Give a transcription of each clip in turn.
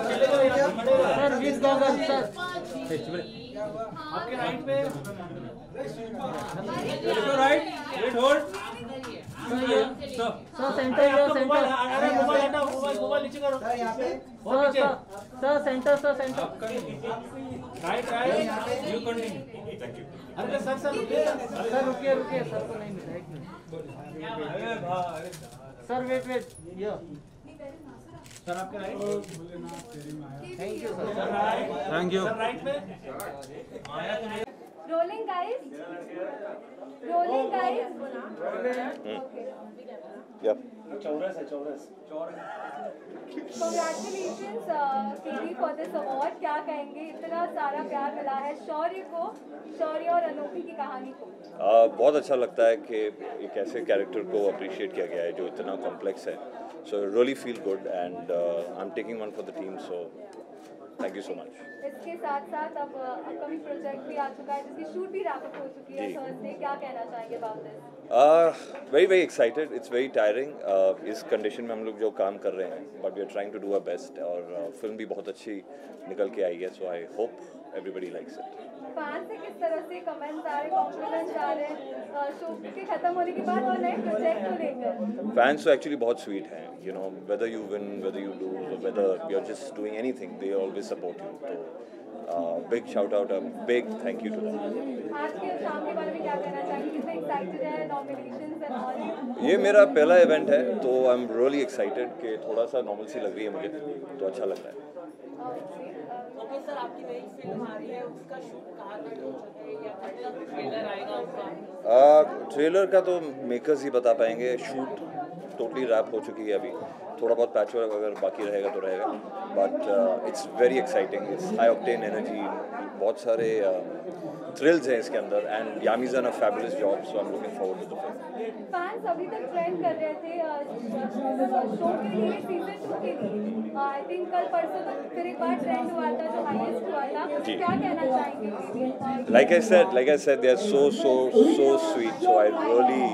Sir with goggle sir आपके right पे right wait hold sir centre centre mobile नीचे करो सर नीचे sir sir centre sir centre right right you continue अरे sir sir रुकिए sir रुकिए sir को नहीं अरे भाई sir wait wait yo sir आपके right thank you sir thank you right पे? Rolling guys rolling guys guys. Yep. चौरस है चौरस। Congratulations uh, for this award. क्या कहेंगे? इतना सारा प्यार मिला है शौर्य को शौर्य और अनोखी की कहानी को। आ, बहुत अच्छा लगता है कि एक ऐसे कैरेक्टर को अप्रिशिएट किया गया है जो इतना कॉम्प्लेक्स है। So really feel good and I am taking one for the team so thank you so much इसके साथ साथ अब अपकमिंग प्रोजेक्ट भी आ चुका है जिसकी शूट भी रैप हो चुकी है थर्सडे क्या कहना चाहेंगे about this very very excited it's very tiring इस कंडीशन में हम लोग जो काम कर रहे हैं but we are trying to do a best और फ़िल्म भी बहुत अच्छी निकल के आई है so I hope everybody likes it fan से किस तरह से कमेंट्स आ रहे कॉम्प्लीमेंट्स आ रहे हैं? शो के खत्म होने के बाद और नए प्रोजेक्ट को लेकर। फैंस तो एक्चुअली बहुत स्वीट हैं you know whether you win whether you lose whether you are just doing anything they always support you big shout out big thank you to them आज के शाम के बारे में क्या कहना चाहेंगे? कितने एक्साइटेड है नॉमिनेशंस एंड ऑल ये मेरा पहला इवेंट है तो आई एम रियली एक्साइटेड कि थोड़ा सा नॉर्मल सी लग रही है मुझे तो अच्छा लग रहा है। ओके सर आपकी नई फ़िल्म आ रही उसका शूट कहाँ तक चुका या कब तक ट्रेलर आएगा उसका ट्रेलर का तो मेकर्स ही बता पाएँगे शूट टोटली रैप हो चुकी है अभी। थोड़ा बहुत पैच वर्क अगर बाकी रहेगा तो रहेगा। But it's very exciting it's high octane energy बहुत सारे थ्रिल्स हैं इसके अंदर। And Yami's done a fabulous job so I am looking forward to the film fans अभी तक ट्रेंड कर रहे थे शो के लिए सीज़न टू के लिए। आई थिंक कल परसों तक फिर एक बार ट्रेंड हुआ था जो हाईएस्ट हुआ था। क्या कहना चाहेंगे? Like I said, like I said, they are so so so sweet. So I really,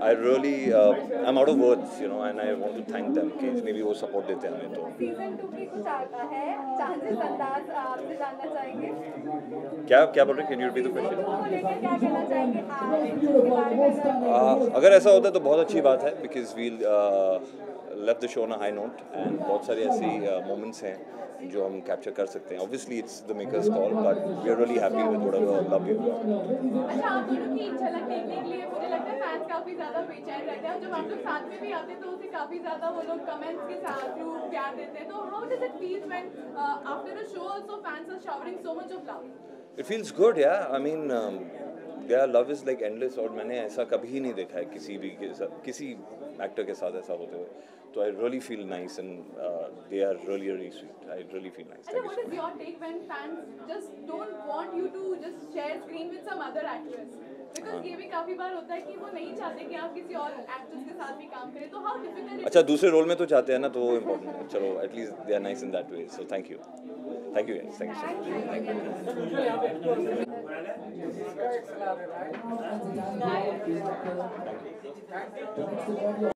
I really, uh, I'm out of words, you know, and I want to thank them. कि इतनी भी वो support देते हैं हमें तो season two की कुछ आता है चांसेस अंदाज आपसे जानना चाहेंगे क्या क्या बोल रहे हैं? Can you repeat the question? को लेकर क्या कहना चाहेंगे आप के बारे में Uh, अगर ऐसा होता है तो बहुत अच्छी बात है because we left the show on high note and बहुत सारे ऐसी मोमेंट्स हैं जो हम कैप्चर कर सकते हैं. Obviously it's the makers call but we are really happy with whatever love you अच्छा आप दोनों की झलक देखने के लिए मुझे लगता है फैंस काफ़ी ज़्यादा बेचैन रहते हैं जब आप लोग साथ में भी आते हैं तो उसे काफ़ी ज़्यादा वो लोग कमेंट्स के साथ थ्रू प्यार देते हैं. तो how does it feel when after a show also fans are showering so much of love it feels good yeah I mean their love is like endless और मैंने ऐसा कभी ही नहीं देखा है किसी भी के साथ किसी एक्टर के साथ ऐसा होते हुए। तो I really feel nice and they are really really sweet I really feel nice अच्छा thank what is your take when fans just don't want you to just share screen with some other actress ये अच्छा दूसरे role में तो चाहते हैं ना तो इम्पोर्टेंट है। चलो at least they are nice in that way so thank you thank you thank you so much